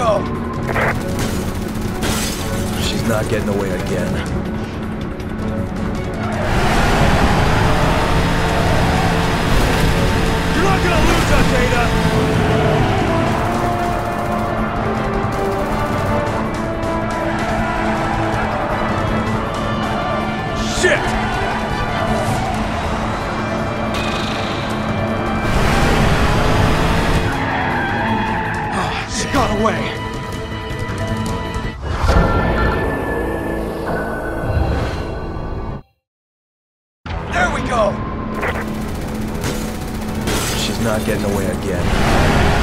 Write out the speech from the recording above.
go! She's not getting away again. Shit! There we go! She's not getting away again.